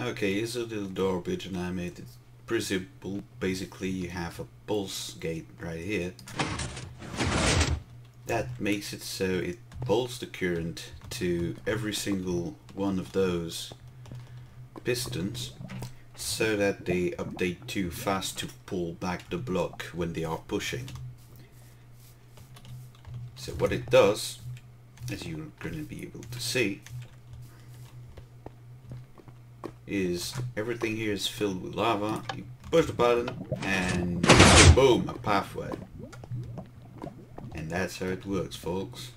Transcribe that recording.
Okay, here's a little door and I made it pretty simple. Basically you have a pulse gate right here. That makes it so it pulls the current to every single one of those pistons so that they update too fast to pull back the block when they are pushing. So what it does, as you're going to be able to see, is everything here is filled with lava. You push the button and boom, a pathway. And that's how it works, folks.